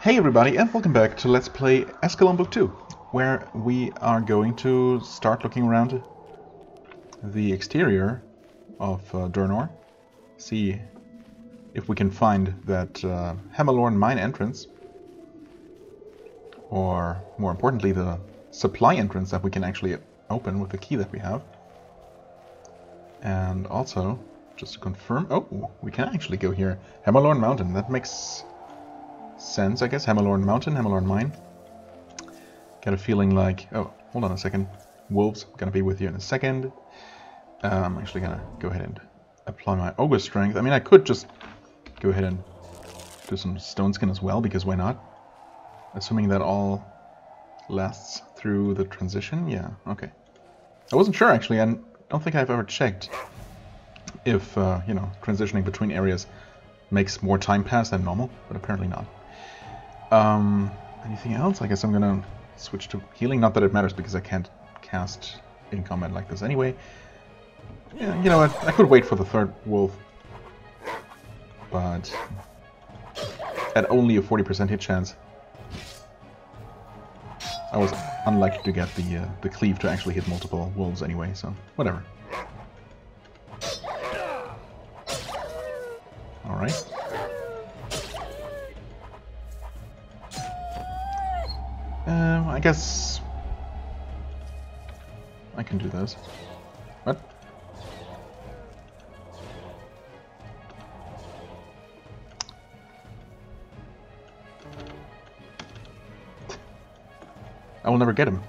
Hey everybody and welcome back to Let's Play Eschalon Book 2 where we are going to start looking around the exterior of uh, Durnor see if we can find that uh, mine entrance or more importantly the supply entrance that we can actually open with the key that we have. And also just to confirm oh we can actually go here. Hammerlorne Mountain that makes sense, I guess. Hammerlorne Mountain, Hammerlorne Mine. Got a feeling like... Oh, hold on a second. Wolves, gonna be with you in a second. Uh, I'm actually gonna go ahead and apply my Ogre Strength. I mean, I could just go ahead and do some Stone Skin as well, because why not? Assuming that all lasts through the transition. Yeah, okay. I wasn't sure, actually. I don't think I've ever checked if, uh, you know, transitioning between areas makes more time pass than normal, but apparently not. Um, anything else? I guess I'm gonna switch to healing. Not that it matters because I can't cast in combat like this anyway. Yeah, you know what? I could wait for the third wolf, but at only a 40% hit chance, I was unlikely to get the uh, the cleave to actually hit multiple wolves anyway. So whatever. All right. I guess I can do this. What? I will never get him.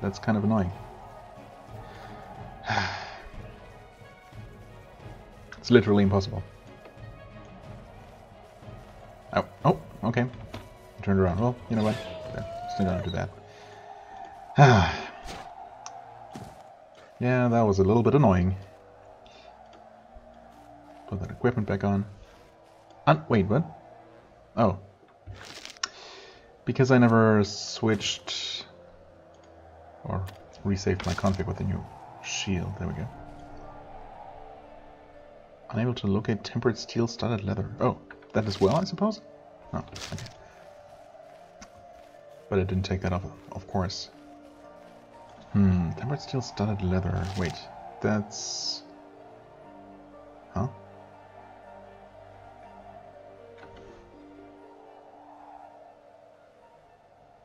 That's kind of annoying. it's literally impossible. Oh, oh, okay. Turned around. Well, you know what? Still gonna do that. yeah, that was a little bit annoying. Put that equipment back on. Un wait, what? Oh. Because I never switched or resaved my config with the new shield. There we go. Unable to locate tempered steel studded leather. Oh, that as well, I suppose? Oh, okay. But it didn't take that off, of course. Hmm, tempered steel studded leather. Wait, that's... Huh?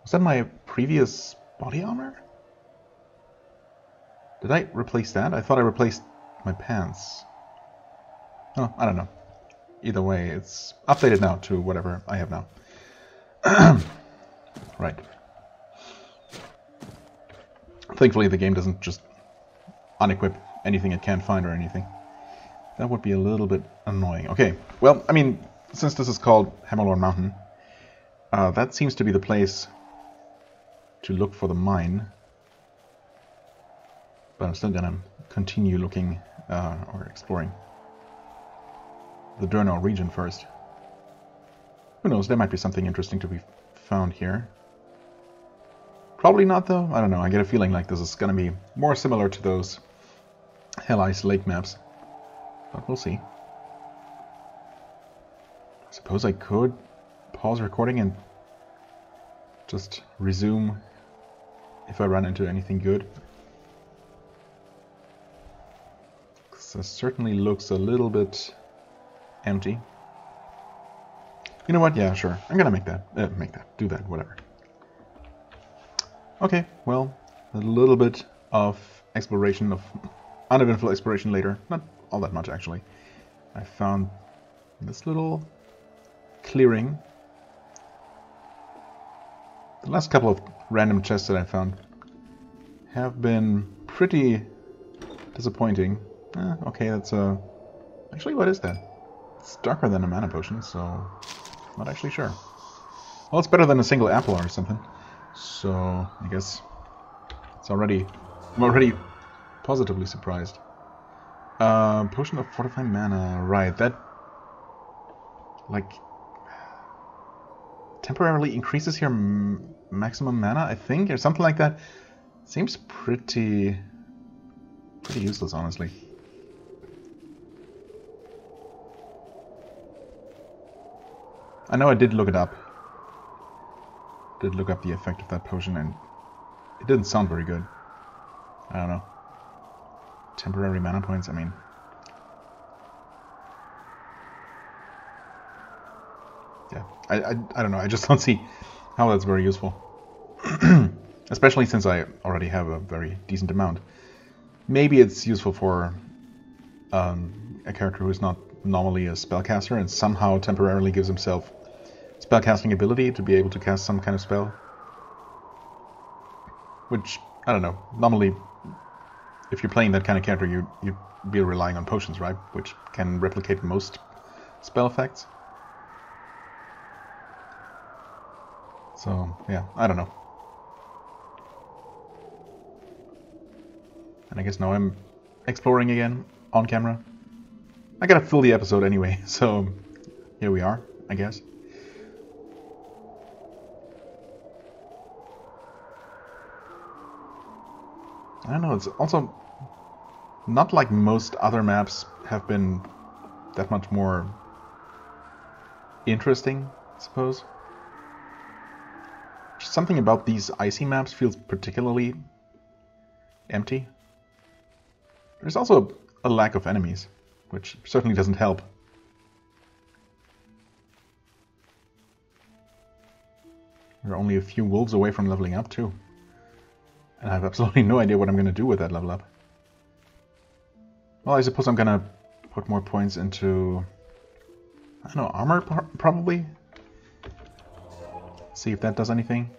Was that my previous body armor? Did I replace that? I thought I replaced my pants. Oh, I don't know. Either way, it's updated now to whatever I have now. Right. Thankfully the game doesn't just unequip anything it can't find or anything. That would be a little bit annoying. Okay, well, I mean, since this is called Hammerlorne Mountain, uh, that seems to be the place to look for the mine. But I'm still gonna continue looking uh, or exploring the Durnor region first. Who knows, there might be something interesting to be found here. Probably not, though. I don't know. I get a feeling like this is going to be more similar to those Hell Ice Lake maps. But we'll see. I suppose I could pause recording and just resume if I run into anything good. This certainly looks a little bit empty. You know what? Yeah, sure. I'm gonna make that. Uh, make that. Do that. Whatever. Okay, well, a little bit of exploration, of uneventful exploration later. Not all that much, actually. I found this little clearing. The last couple of random chests that I found have been pretty disappointing. Eh, okay, that's a... Actually, what is that? It's darker than a mana potion, so... Not actually sure. Well, it's better than a single apple or something. So I guess it's already I'm already positively surprised. Uh, potion of fortifying mana, right? That like temporarily increases your maximum mana, I think, or something like that. Seems pretty pretty useless, honestly. I know I did look it up did look up the effect of that potion and it didn't sound very good. I don't know. Temporary mana points, I mean... Yeah, I, I, I don't know, I just don't see how that's very useful. Especially since I already have a very decent amount. Maybe it's useful for um, a character who's not normally a spellcaster and somehow temporarily gives himself spellcasting ability to be able to cast some kind of spell. Which, I don't know, normally if you're playing that kind of character you, you'd be relying on potions, right? Which can replicate most spell effects. So, yeah, I don't know. And I guess now I'm exploring again on camera. I gotta fill the episode anyway, so here we are, I guess. I don't know, it's also not like most other maps have been that much more interesting, I suppose. Something about these icy maps feels particularly empty. There's also a lack of enemies, which certainly doesn't help. We're only a few wolves away from leveling up, too. And I have absolutely no idea what I'm going to do with that level up. Well, I suppose I'm going to put more points into... I don't know, armor, probably? See if that does anything.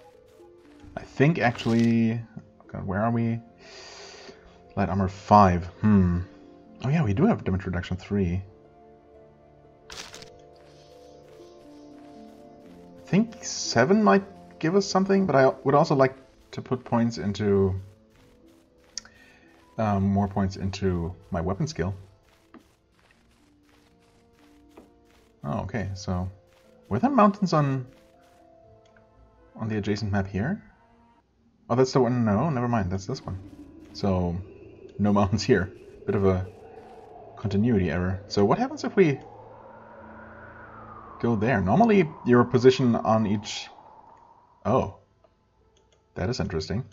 I think, actually... God, where are we? Light armor 5. Hmm. Oh yeah, we do have damage reduction 3. I think 7 might give us something, but I would also like to put points into... Um, more points into my weapon skill. Oh, okay, so... Were there mountains on... on the adjacent map here? Oh, that's the one... No, never mind, that's this one. So, no mountains here. Bit of a continuity error. So what happens if we go there? Normally your position on each... Oh. That is interesting.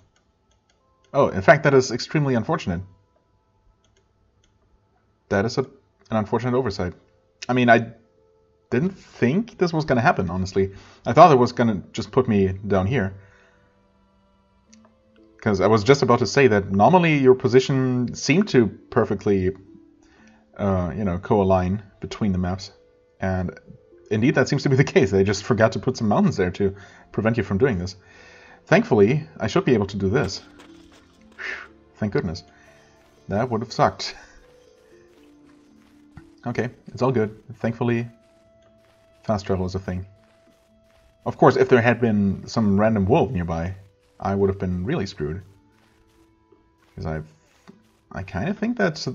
Oh, in fact, that is extremely unfortunate. That is a, an unfortunate oversight. I mean, I didn't think this was going to happen, honestly. I thought it was going to just put me down here. Because I was just about to say that normally your position seemed to perfectly, uh, you know, co-align between the maps. And indeed, that seems to be the case. They just forgot to put some mountains there to prevent you from doing this. Thankfully, I should be able to do this. Whew, thank goodness. That would have sucked. Okay, it's all good. Thankfully, fast travel is a thing. Of course, if there had been some random wolf nearby, I would have been really screwed. Because I I kind of think that's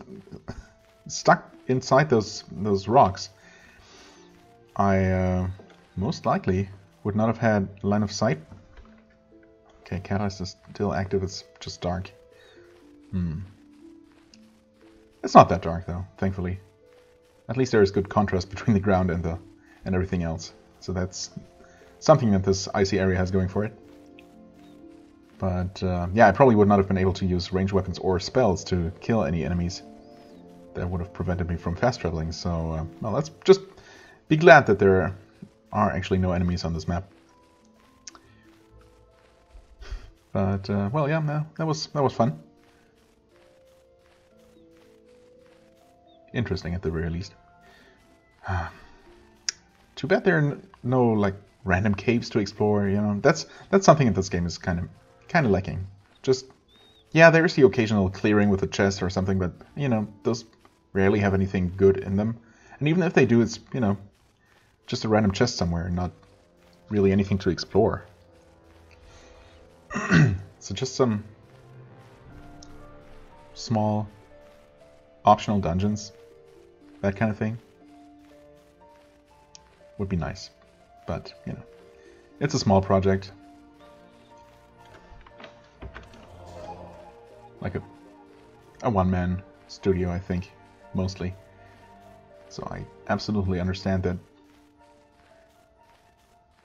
stuck inside those those rocks. I uh, most likely would not have had line of sight. Okay, catalyst is still active, it's just dark. Hmm. It's not that dark though, thankfully. At least there is good contrast between the ground and the and everything else. So that's something that this icy area has going for it. But uh, yeah, I probably would not have been able to use ranged weapons or spells to kill any enemies. That would have prevented me from fast traveling. So, uh, well, let's just be glad that there are actually no enemies on this map. But uh, well, yeah, no, that was that was fun. Interesting at the very least. Too bad there are no like random caves to explore. You know, that's that's something that this game is kind of kind of lacking. Just, yeah, there's the occasional clearing with a chest or something, but, you know, those rarely have anything good in them. And even if they do, it's, you know, just a random chest somewhere, not really anything to explore. so just some small optional dungeons, that kind of thing, would be nice. But, you know, it's a small project. like a, a one-man studio, I think, mostly. So I absolutely understand that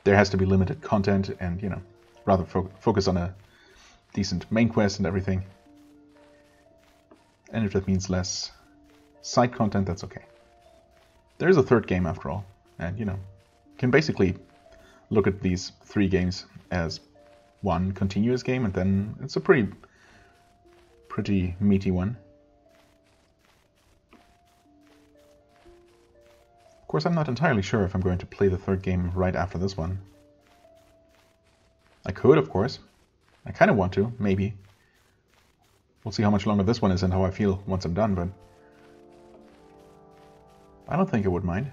there has to be limited content and, you know, rather fo focus on a decent main quest and everything. And if that means less side content, that's okay. There is a third game after all, and you know, can basically look at these three games as one continuous game, and then it's a pretty, pretty meaty one. Of course, I'm not entirely sure if I'm going to play the third game right after this one. I could, of course. I kind of want to, maybe. We'll see how much longer this one is and how I feel once I'm done, but... I don't think I would mind.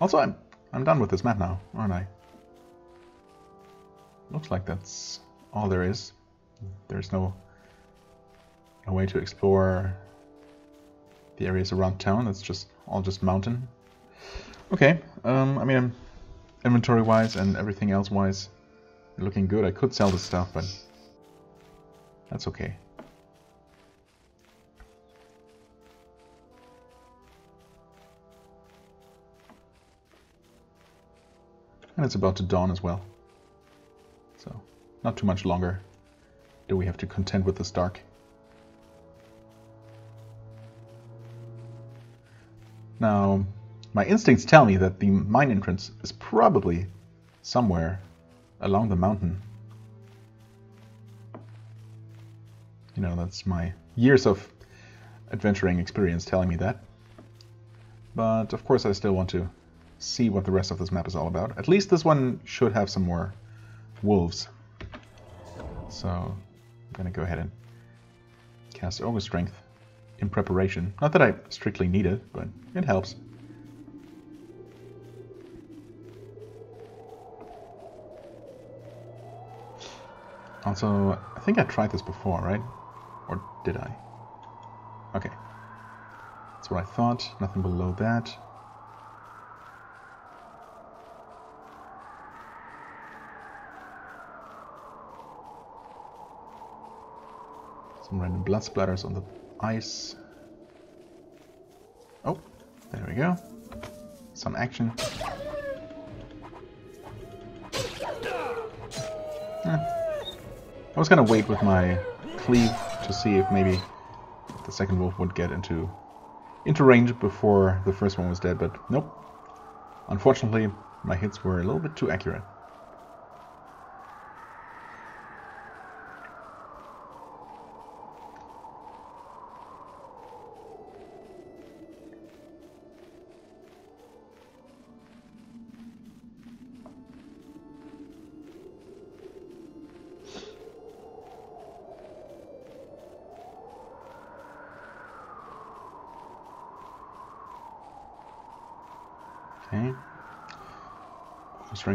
Also, I'm, I'm done with this map now, aren't I? Looks like that's all there is. There's no, no way to explore the areas around town. It's just all just mountain. Okay, um, I mean, inventory-wise and everything else-wise, looking good. I could sell this stuff, but that's okay. And it's about to dawn as well. So, not too much longer do we have to contend with this dark. Now, my instincts tell me that the mine entrance is probably somewhere along the mountain. You know, that's my years of adventuring experience telling me that. But of course I still want to see what the rest of this map is all about. At least this one should have some more wolves. So I'm gonna go ahead and cast Ogre Strength in preparation. Not that I strictly need it, but it helps. Also, I think I tried this before, right? Or did I? Okay. That's what I thought. Nothing below that. Some random blood splatters on the ice. Oh, there we go. Some action. Eh. I was gonna wait with my cleave to see if maybe the second wolf would get into into range before the first one was dead, but nope. Unfortunately, my hits were a little bit too accurate.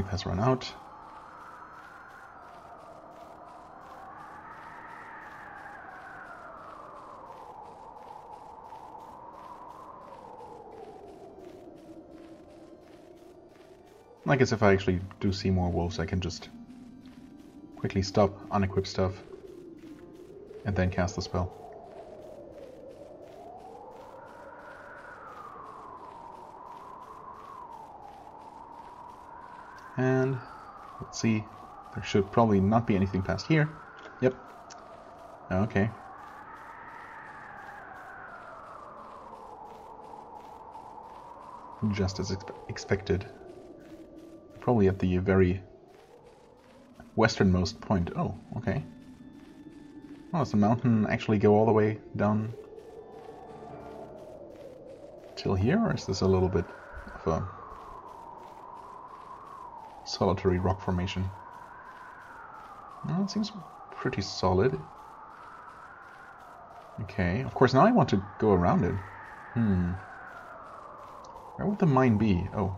Has run out. I guess if I actually do see more wolves, I can just quickly stop, unequip stuff, and then cast the spell. And let's see, there should probably not be anything past here. Yep. Okay. Just as expe expected. Probably at the very westernmost point. Oh, okay. Oh, does the mountain actually go all the way down till here, or is this a little bit of a solitary rock formation. Well, it seems pretty solid. Okay, of course now I want to go around it. Hmm. Where would the mine be? Oh.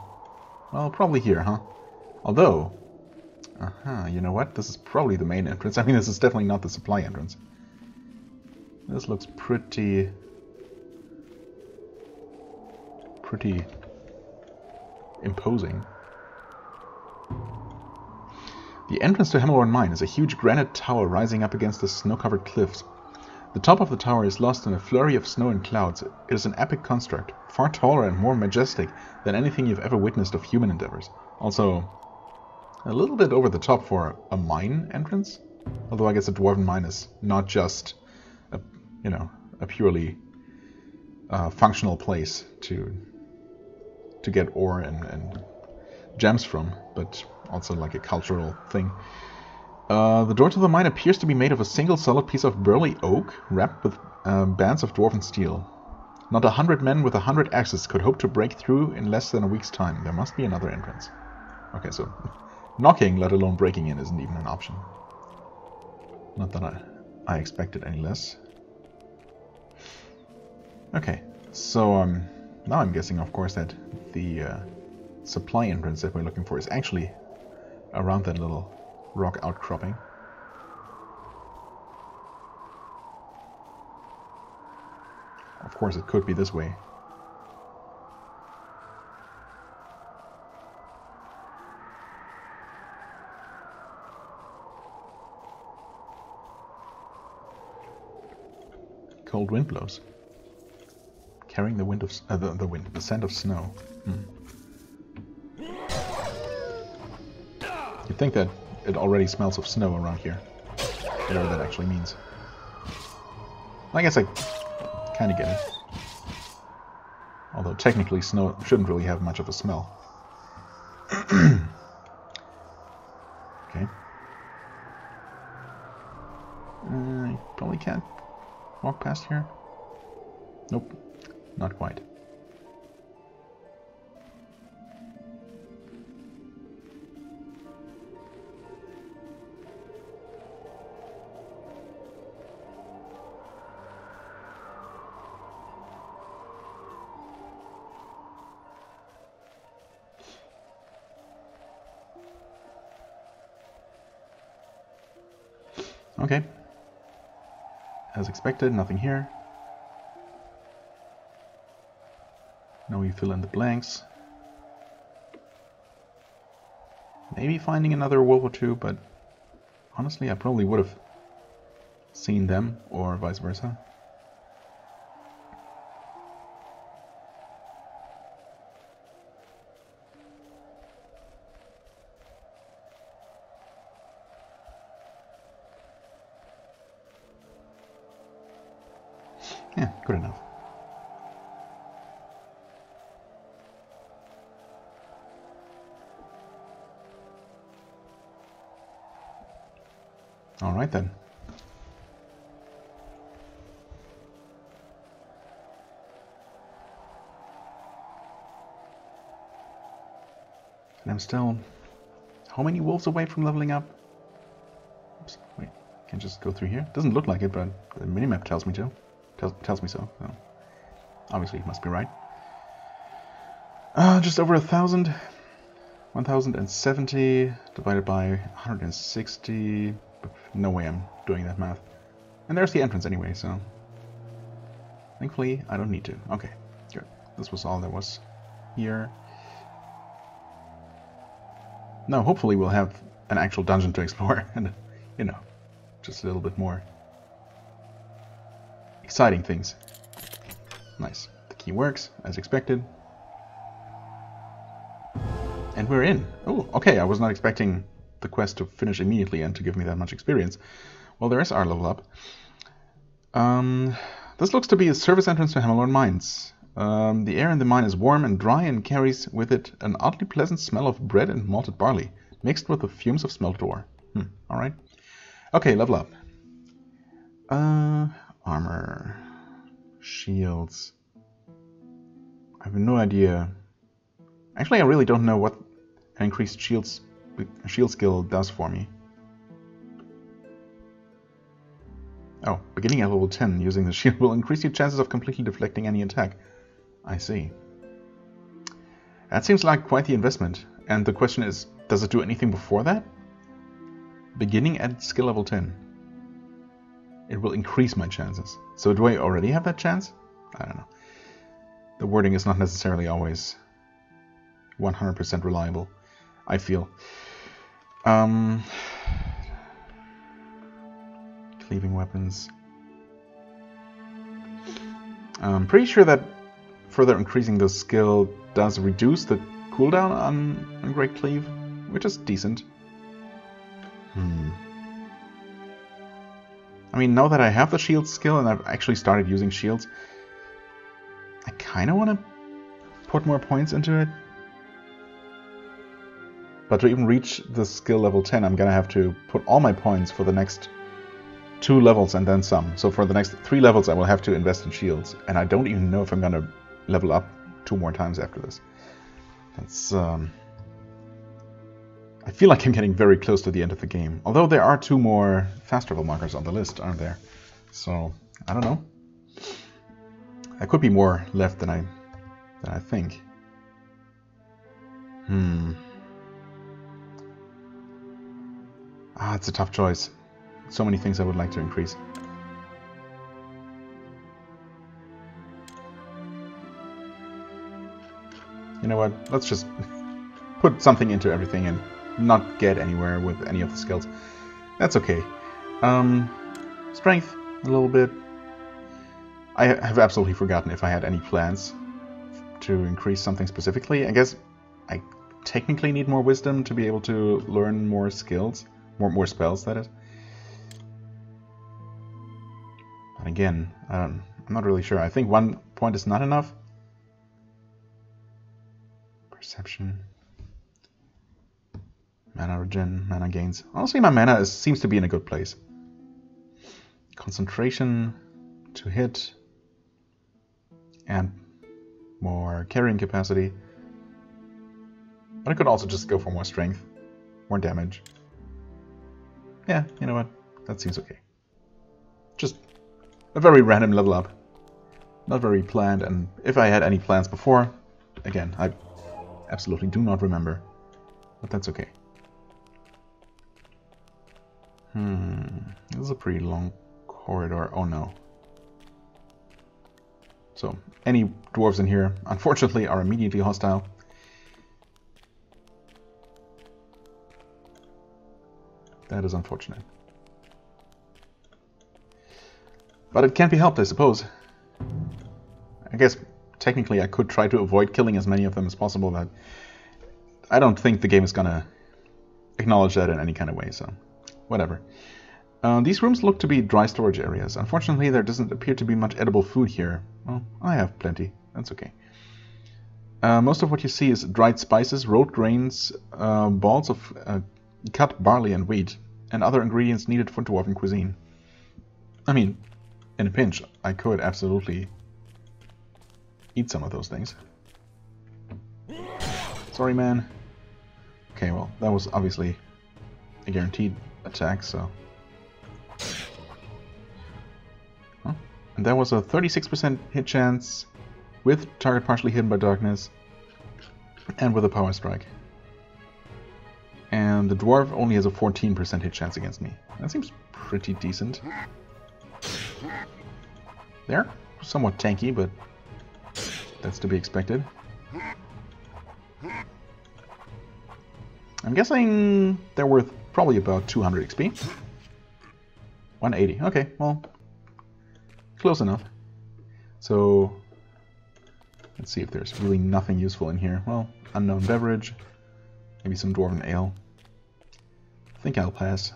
Well, probably here, huh? Although... Uh-huh, you know what? This is probably the main entrance. I mean, this is definitely not the supply entrance. This looks pretty... Pretty... imposing. The entrance to Hammerlorne Mine is a huge granite tower rising up against the snow-covered cliffs. The top of the tower is lost in a flurry of snow and clouds. It is an epic construct, far taller and more majestic than anything you've ever witnessed of human endeavors. Also, a little bit over the top for a mine entrance. Although I guess a dwarven mine is not just a, you know, a purely uh, functional place to to get ore and, and gems from, but also like a cultural thing. Uh, the door to the mine appears to be made of a single solid piece of burly oak wrapped with uh, bands of dwarven steel. Not a hundred men with a hundred axes could hope to break through in less than a week's time. There must be another entrance. Okay, so knocking, let alone breaking in, isn't even an option. Not that I, I expected any less. Okay, so um, now I'm guessing, of course, that the uh, supply entrance that we're looking for is actually around that little rock outcropping. Of course, it could be this way. Cold wind blows, carrying the wind of uh, the, the wind, the scent of snow. Hmm. Think that it already smells of snow around here, whatever that actually means. I guess I kind of get it. Although technically snow shouldn't really have much of a smell. okay. Uh, probably can't walk past here. Nope, not quite. Okay. As expected, nothing here. Now we fill in the blanks. Maybe finding another World War II, but honestly I probably would have seen them, or vice versa. Wolves away from leveling up? Oops, wait, can just go through here. Doesn't look like it, but the minimap tells me to tells, tells me so, so. Obviously, he must be right. Uh, just over a thousand. 1070 divided by 160. No way I'm doing that math. And there's the entrance anyway, so. Thankfully, I don't need to. Okay, good. This was all there was here. Now, hopefully, we'll have an actual dungeon to explore, and, you know, just a little bit more exciting things. Nice. The key works, as expected. And we're in. Oh, okay, I was not expecting the quest to finish immediately and to give me that much experience. Well, there is our level up. Um, this looks to be a service entrance to Hammerlorne Mines. Um, the air in the mine is warm and dry and carries with it an oddly pleasant smell of bread and malted barley, mixed with the fumes of smelted ore. Hmm, alright. Okay, level up. Uh, armor, shields. I have no idea. Actually, I really don't know what an increased shields, shield skill does for me. Oh, beginning at level 10, using the shield will increase your chances of completely deflecting any attack. I see. That seems like quite the investment. And the question is, does it do anything before that? Beginning at skill level 10 it will increase my chances. So do I already have that chance? I don't know. The wording is not necessarily always 100% reliable, I feel. Um, cleaving weapons. I'm pretty sure that further increasing the skill does reduce the cooldown on, on Great Cleave, which is decent. Hmm. I mean, now that I have the shield skill and I've actually started using shields, I kind of want to put more points into it. But to even reach the skill level 10, I'm going to have to put all my points for the next two levels and then some. So for the next three levels, I will have to invest in shields. And I don't even know if I'm going to level up two more times after this. That's... Um, I feel like I'm getting very close to the end of the game. Although there are two more fast travel markers on the list, aren't there? So, I don't know. There could be more left than I than I think. Hmm. Ah, it's a tough choice. So many things I would like to increase. You know what? Let's just put something into everything and not get anywhere with any of the skills. That's okay. Um, strength, a little bit. I have absolutely forgotten if I had any plans to increase something specifically. I guess I technically need more wisdom to be able to learn more skills, more more spells. That is. And again, um, I'm not really sure. I think one point is not enough. Perception. Mana regen, mana gains. Honestly, my mana is, seems to be in a good place. Concentration to hit. And more carrying capacity. But I could also just go for more strength. More damage. Yeah, you know what? That seems okay. Just a very random level up. Not very planned, and if I had any plans before, again, I absolutely do not remember. But that's okay. Hmm, this is a pretty long corridor. Oh no. So, any dwarves in here, unfortunately, are immediately hostile. That is unfortunate. But it can't be helped, I suppose. I guess, technically, I could try to avoid killing as many of them as possible, but I don't think the game is gonna acknowledge that in any kind of way, so whatever. Uh, these rooms look to be dry storage areas. Unfortunately, there doesn't appear to be much edible food here. Well, I have plenty. That's okay. Uh, most of what you see is dried spices, rolled grains, uh, balls of uh, cut barley and wheat, and other ingredients needed for dwarven cuisine. I mean, in a pinch, I could absolutely eat some of those things. Sorry, man. Okay, well, that was obviously a guaranteed attack, so... Huh? And that was a 36% hit chance with target partially hidden by darkness and with a power strike. And the dwarf only has a 14% hit chance against me. That seems pretty decent. There, somewhat tanky, but that's to be expected. I'm guessing they're worth probably about 200 XP. 180, okay, well, close enough. So, let's see if there's really nothing useful in here. Well, unknown beverage, maybe some dwarven ale. I think I'll pass.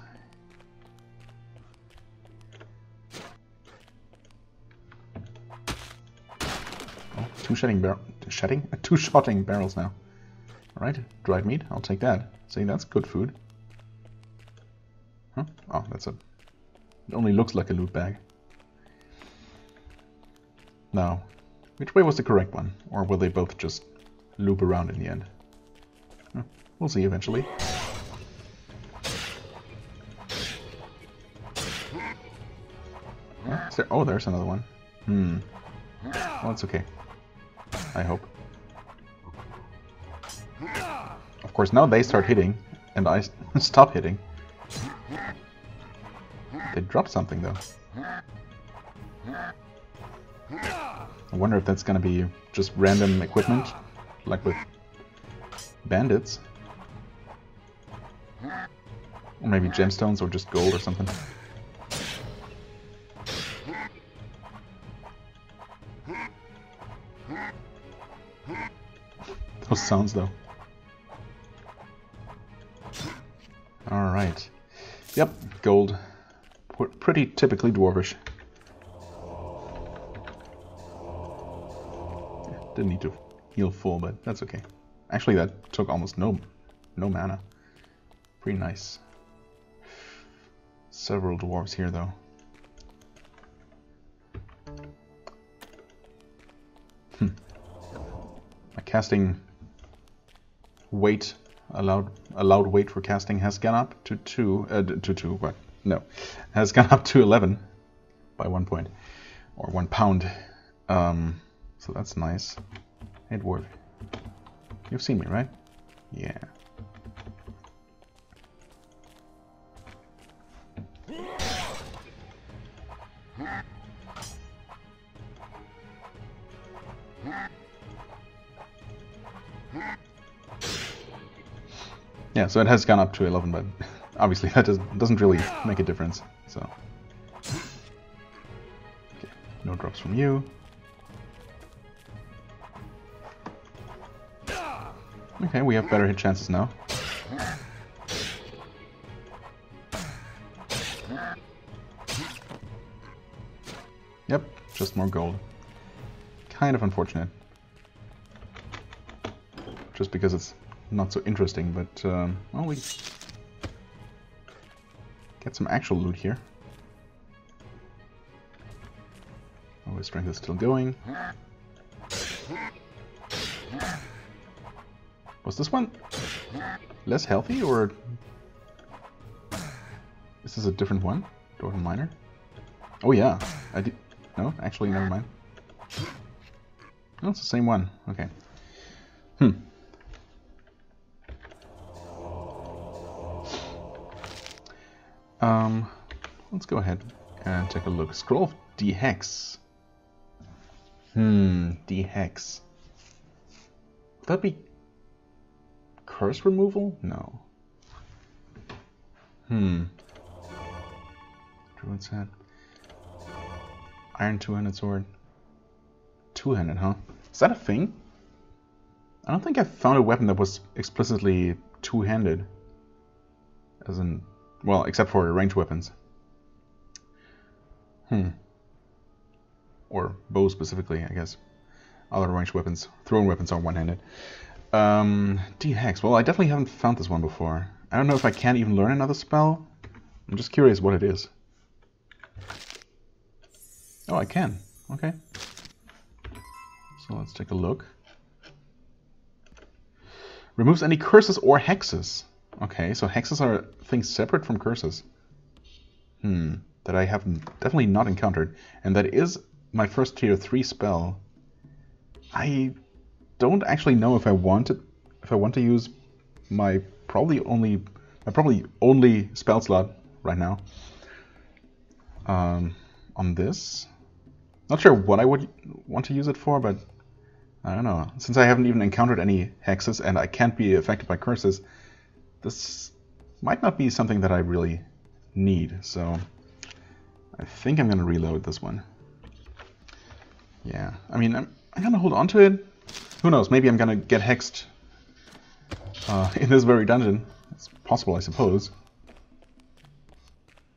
Two shotting barrel, shotting, two shotting barrels now. All right, dried meat. I'll take that. See, that's good food. Huh? Oh, that's a... It only looks like a loot bag. Now, which way was the correct one? Or will they both just loop around in the end? Huh, we'll see eventually. There, oh, there's another one. Hmm. Well, it's okay. I hope. Of course, now they start hitting, and I stop hitting. They dropped something, though. I wonder if that's gonna be just random equipment, like with bandits. Or maybe gemstones or just gold or something. Sounds, though. Alright. Yep, gold. Pretty typically dwarvish. Didn't need to heal full, but that's okay. Actually, that took almost no, no mana. Pretty nice. Several dwarves here, though. Hmm. My casting weight allowed allowed weight for casting has gone up to two uh, to two. What? No, has gone up to eleven by one point or one pound. Um, so that's nice. Hey dwarf, you've seen me, right? Yeah. Yeah, so it has gone up to 11, but obviously that doesn't, doesn't really make a difference, so... Okay, no drops from you. Okay, we have better hit chances now. Yep, just more gold. Kind of unfortunate. Just because it's not so interesting, but um, well, we get some actual loot here. Oh, his strength is still going. Was this one less healthy, or this is a different one? Dwarven Miner? Oh yeah, I did. No, actually, never mind. No, it's the same one. Okay. Hmm. Um, let's go ahead and take a look. Scroll of D-Hex. Hmm, D-Hex. Would that be curse removal? No. Hmm. Druid's Head. Iron two-handed sword. Two-handed, huh? Is that a thing? I don't think I found a weapon that was explicitly two-handed. As in well, except for ranged weapons. Hmm. Or bow specifically, I guess. Other ranged weapons, thrown weapons are one-handed. Um, D-Hex. Well, I definitely haven't found this one before. I don't know if I can even learn another spell. I'm just curious what it is. Oh, I can. Okay. So let's take a look. Removes any curses or hexes. Okay, so hexes are things separate from curses. Hmm, that I have definitely not encountered. And that is my first tier 3 spell. I don't actually know if I want it, if I want to use my probably only my probably only spell slot right now um, on this. Not sure what I would want to use it for, but I don't know. Since I haven't even encountered any hexes and I can't be affected by curses, this might not be something that I really need, so I think I'm going to reload this one. Yeah, I mean, I'm, I'm going to hold on to it. Who knows, maybe I'm going to get hexed uh, in this very dungeon. It's possible, I suppose.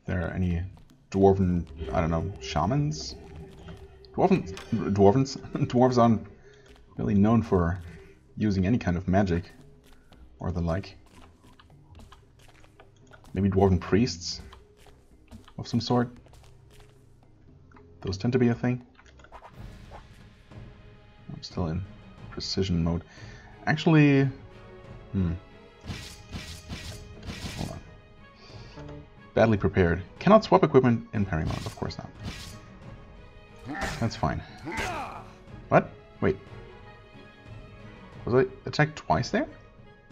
There are any dwarven, I don't know, shamans? Dwarven, dwarvens, dwarves aren't really known for using any kind of magic or the like. Maybe dwarven priests of some sort. Those tend to be a thing. I'm still in precision mode. Actually, hmm. Hold on. Badly prepared. Cannot swap equipment in parry mode. Of course not. That's fine. What? Wait. Was I attacked twice there?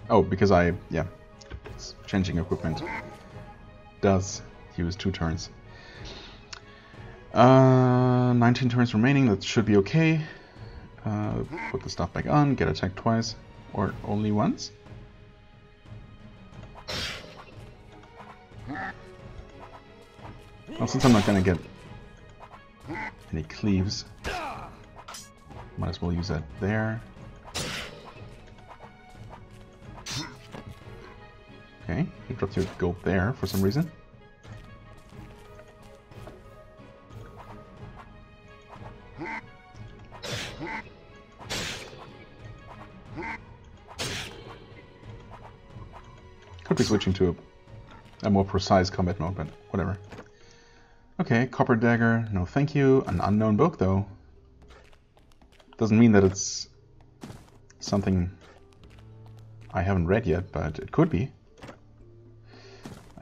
Oh, because I, yeah, changing equipment does use two turns. Uh, 19 turns remaining, that should be okay. Uh, put the stuff back on, get attacked twice, or only once. Well, since I'm not gonna get any cleaves, might as well use that there. Okay, he dropped your gold there for some reason. Could be switching to a, a more precise combat mode, but whatever. Okay, Copper Dagger, no thank you. An unknown book, though. Doesn't mean that it's something I haven't read yet, but it could be.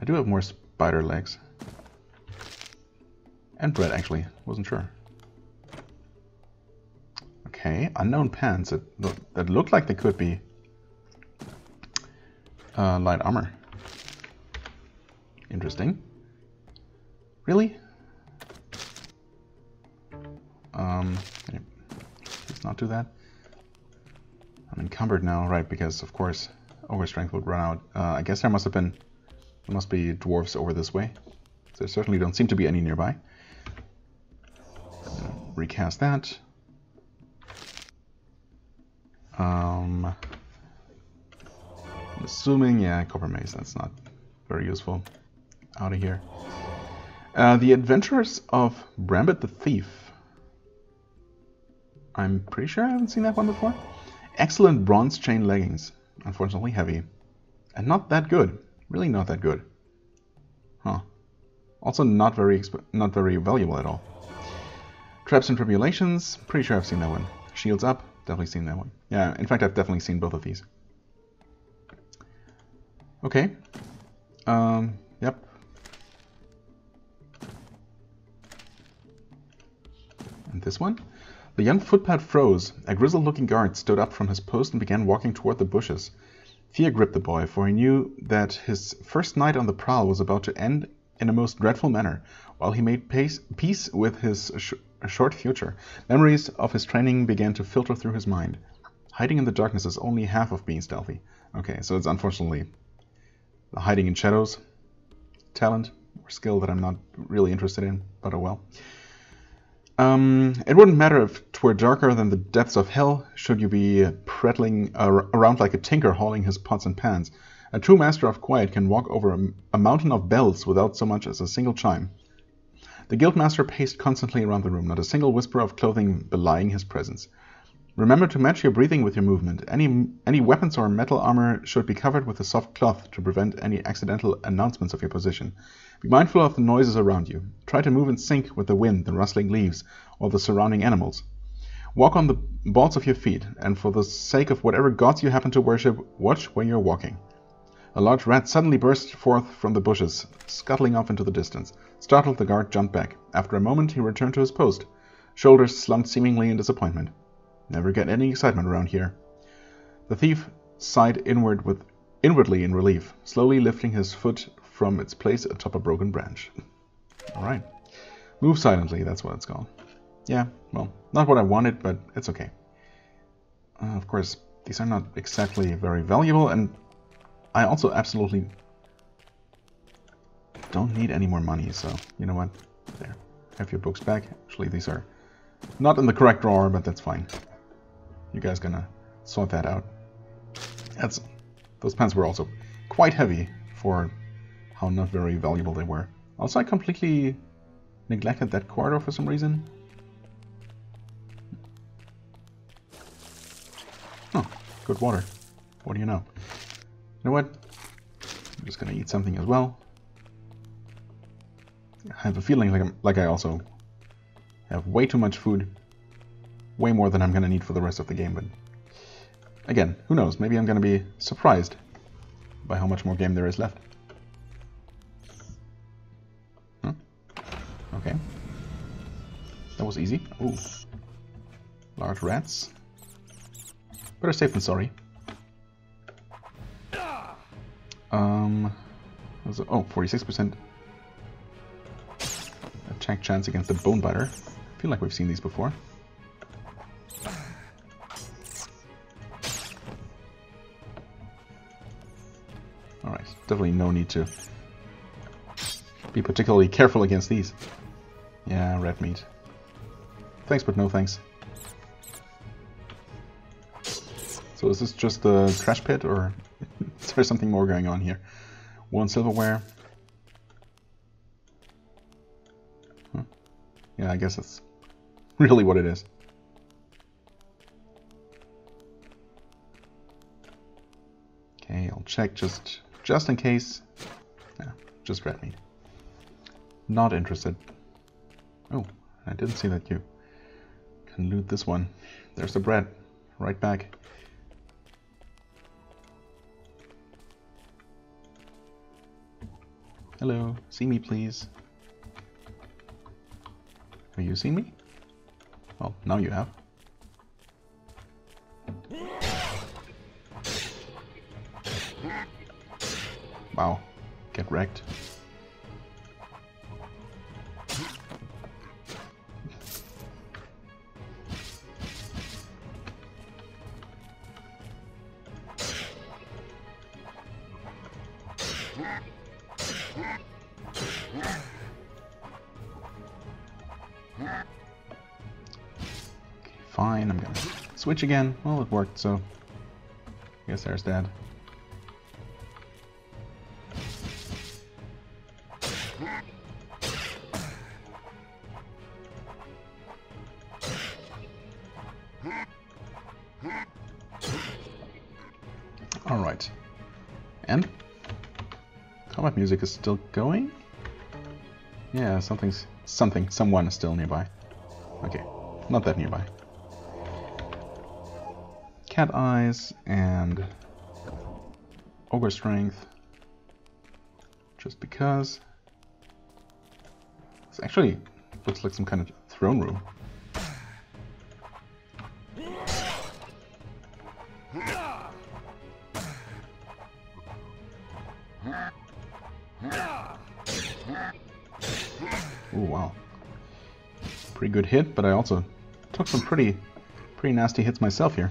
Do have more spider legs. And bread, actually. Wasn't sure. Okay, unknown pants that, that look like they could be uh, light armor. Interesting. Really? Um, let's not do that. I'm encumbered now, right, because of course overstrength would run out. Uh, I guess there must have been, there must be dwarves over this way. There certainly don't seem to be any nearby. Recast that. Um, I'm assuming, yeah, copper mace, that's not very useful. Out of here. Uh, the Adventures of Brambit the Thief. I'm pretty sure I haven't seen that one before. Excellent bronze chain leggings. Unfortunately heavy. And not that good. Really not that good. Huh. Also not very not very valuable at all. Traps and Tribulations. Pretty sure I've seen that one. Shields Up. Definitely seen that one. Yeah, in fact, I've definitely seen both of these. Okay. Um, yep. And this one? The young footpad froze. A grizzled-looking guard stood up from his post and began walking toward the bushes. Fear gripped the boy, for he knew that his first night on the prowl was about to end in a most dreadful manner, while he made pace, peace with his sh short future. Memories of his training began to filter through his mind. Hiding in the darkness is only half of being stealthy. Okay, so it's unfortunately the hiding in shadows talent or skill that I'm not really interested in, but oh well. Um, it wouldn't matter if twere darker than the depths of hell, should you be prattling around like a tinker hauling his pots and pans. A true master of quiet can walk over a, a mountain of bells without so much as a single chime. The guildmaster paced constantly around the room, not a single whisper of clothing belying his presence. Remember to match your breathing with your movement. Any, any weapons or metal armor should be covered with a soft cloth to prevent any accidental announcements of your position. Be mindful of the noises around you. Try to move in sync with the wind, the rustling leaves, or the surrounding animals. Walk on the balls of your feet, and for the sake of whatever gods you happen to worship, watch where you're walking. A large rat suddenly burst forth from the bushes, scuttling off into the distance. Startled, the guard jumped back. After a moment, he returned to his post, shoulders slumped seemingly in disappointment. Never get any excitement around here. The thief sighed inward with inwardly in relief, slowly lifting his foot from its place atop a broken branch. Alright. Move silently, that's what it's called. Yeah, well, not what I wanted, but it's okay. Uh, of course, these are not exactly very valuable, and I also absolutely don't need any more money, so you know what? There. Have your books back. Actually, these are not in the correct drawer, but that's fine. You guys gonna sort that out. That's Those pens were also quite heavy for how not very valuable they were. Also, I completely neglected that corridor for some reason. Oh, good water. What do you know? You know what? I'm just gonna eat something as well. I have a feeling like, I'm, like I also have way too much food. Way more than I'm gonna need for the rest of the game, but... Again, who knows? Maybe I'm gonna be surprised by how much more game there is left. Huh? Okay. That was easy. Ooh. Large rats. Better safe than sorry. Um, oh, 46% attack chance against the Bone Biter. I feel like we've seen these before. Definitely no need to be particularly careful against these. Yeah, red meat. Thanks, but no thanks. So is this just a trash pit, or is there something more going on here? One silverware. Huh. Yeah, I guess that's really what it is. Okay, I'll check just just in case. Yeah, just red meat. Not interested. Oh, I didn't see that you can loot this one. There's the bread. Right back. Hello, see me please. Have you seen me? Well, now you have. Wow, get wrecked. fine, I'm gonna switch again. Well, it worked, so I guess there's that. Music is still going? Yeah, something's... something, someone is still nearby. Okay, not that nearby. Cat Eyes and Ogre Strength. Just because. This actually looks like some kind of throne room. Pretty good hit, but I also took some pretty pretty nasty hits myself here.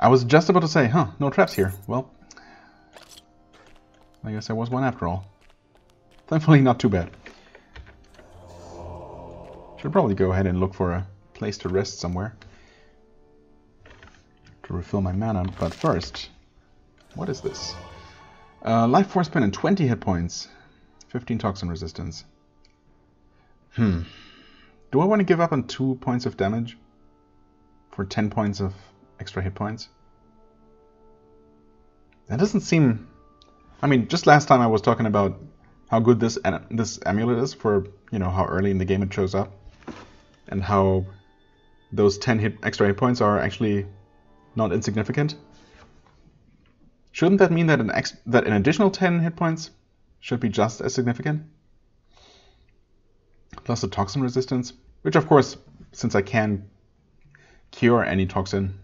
I was just about to say, huh, no traps here. Well, I guess there was one after all. Thankfully not too bad. Should probably go ahead and look for a place to rest somewhere. To refill my mana, but first, what is this? Uh, life force pin and 20 hit points. 15 toxin resistance. Hmm. Do I want to give up on 2 points of damage? For 10 points of extra hit points. That doesn't seem... I mean, just last time I was talking about how good this this amulet is for, you know, how early in the game it shows up. And how those 10 hit extra hit points are actually not insignificant. Shouldn't that mean that an ex that an additional 10 hit points should be just as significant? Plus the toxin resistance, which of course, since I can cure any toxin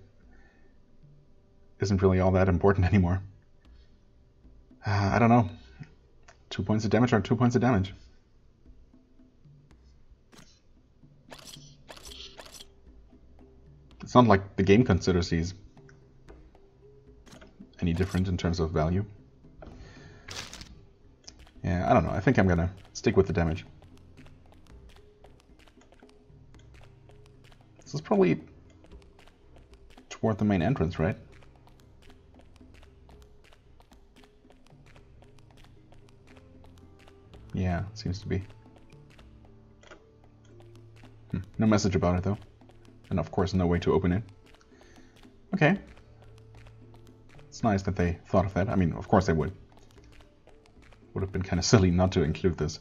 isn't really all that important anymore. Uh, I don't know. Two points of damage are two points of damage. It's not like the game considers these any different in terms of value. Yeah, I don't know. I think I'm gonna stick with the damage. This is probably toward the main entrance, right? Yeah, seems to be. Hmm. No message about it, though. And of course, no way to open it. Okay. It's nice that they thought of that. I mean, of course they would. Would have been kind of silly not to include this.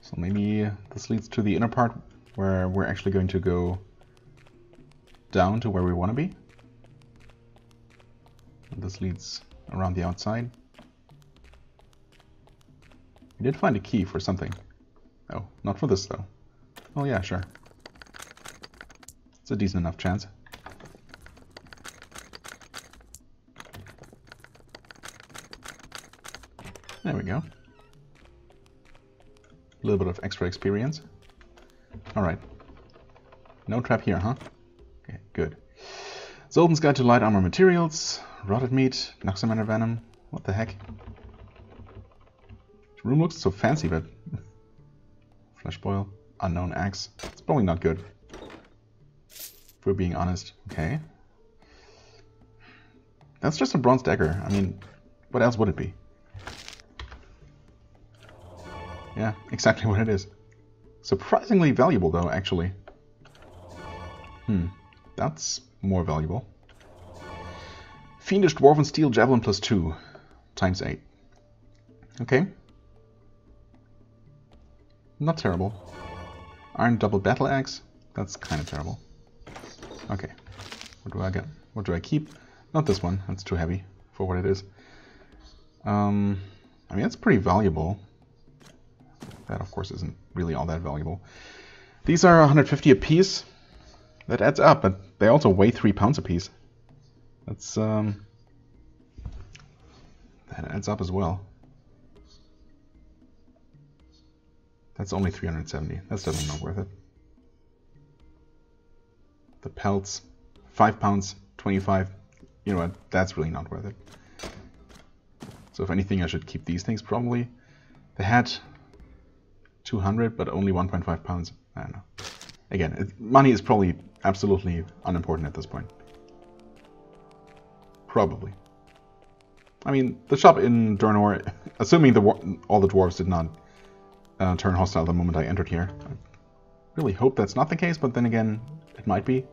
So maybe this leads to the inner part where we're actually going to go down to where we want to be. And this leads around the outside. We did find a key for something. Oh, not for this though. Oh yeah, sure. It's a decent enough chance. There we go. A little bit of extra experience. Alright. No trap here, huh? Okay, good. Zoltan's Guide to Light Armor Materials, Rotted Meat, Noxomancer Venom. What the heck? Room looks so fancy, but... Flesh Boil, Unknown Axe. It's probably not good. If we're being honest. Okay. That's just a bronze dagger. I mean, what else would it be? Yeah, exactly what it is. Surprisingly valuable, though, actually. Hmm, that's more valuable. Fiendish Dwarven Steel Javelin plus 2 times 8. Okay. Not terrible. Iron Double Battle Axe. That's kind of terrible. Okay. What do I get? What do I keep? Not this one. That's too heavy for what it is. Um, I mean, that's pretty valuable. That, of course, isn't really all that valuable. These are 150 a piece. That adds up, but they also weigh 3 pounds a piece. That's, um... That adds up as well. That's only 370. That's definitely not worth it. The pelts, 5 pounds, 25. You know what? That's really not worth it. So if anything, I should keep these things probably. The hat, 200, but only 1.5 pounds. I don't know. Again, it, money is probably absolutely unimportant at this point. Probably. I mean, the shop in Draenor, assuming the all the dwarves did not uh, turn hostile the moment I entered here. I really hope that's not the case, but then again, it might be.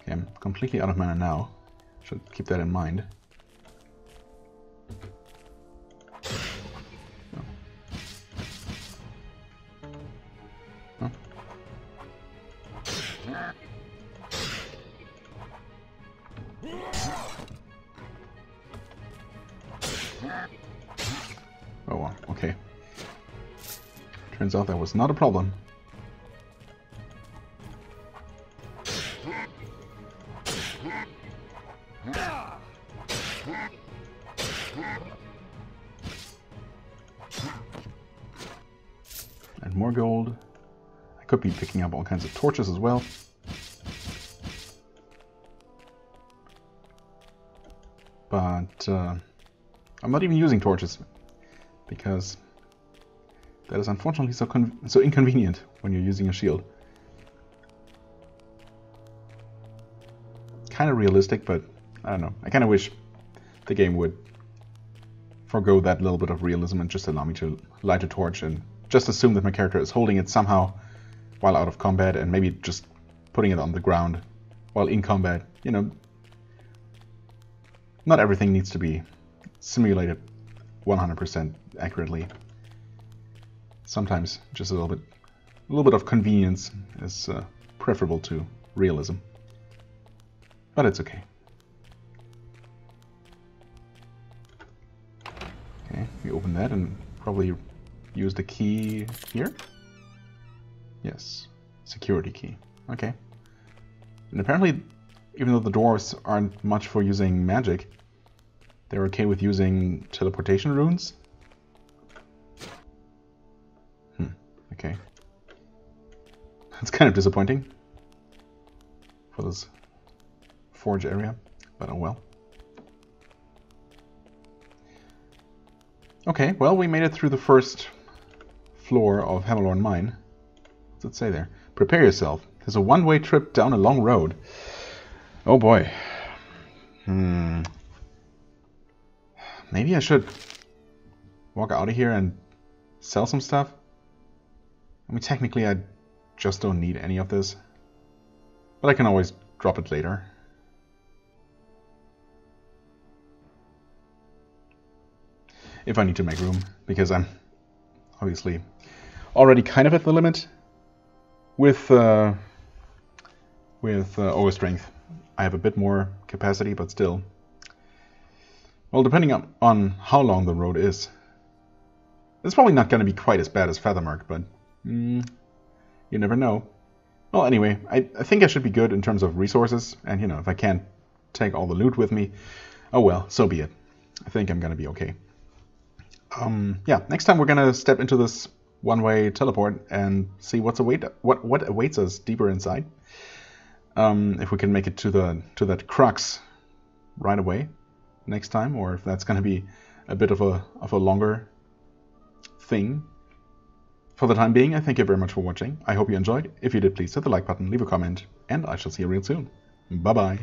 Okay, I'm completely out of mana now. Should keep that in mind. Turns out that was not a problem. And more gold. I could be picking up all kinds of torches as well. But uh, I'm not even using torches because that is unfortunately so so inconvenient when you're using a shield. Kind of realistic, but I don't know. I kind of wish the game would forego that little bit of realism and just allow me to light a torch and just assume that my character is holding it somehow while out of combat and maybe just putting it on the ground while in combat. You know, not everything needs to be simulated 100% accurately. Sometimes just a little bit, a little bit of convenience is uh, preferable to realism. But it's okay. Okay, we open that and probably use the key here. Yes, security key. Okay. And apparently, even though the dwarves aren't much for using magic, they're okay with using teleportation runes. Okay. That's kind of disappointing for this forge area, but oh well. Okay, well, we made it through the first floor of Hammerlorne Mine. What's it say there? Prepare yourself. There's a one-way trip down a long road. Oh boy. Hmm. Maybe I should walk out of here and sell some stuff. I mean, technically I just don't need any of this. But I can always drop it later. If I need to make room, because I'm obviously already kind of at the limit with uh, with uh, over strength. I have a bit more capacity, but still well, depending on, on how long the road is. It's probably not going to be quite as bad as Feathermark, but mm, you never know. Well, anyway, I, I think I should be good in terms of resources, and you know, if I can't take all the loot with me, oh well, so be it. I think I'm to be okay. Um, yeah, next time we're to step into this one-way teleport and see what's await what what awaits us deeper inside. Um, if we can make it to the to that crux right away next time, or if that's to be a bit of a of a longer thing. For the time being, I thank you very much for watching. I hope you enjoyed. If you did, please hit the like button, leave a comment, and I shall see you real soon. Bye bye.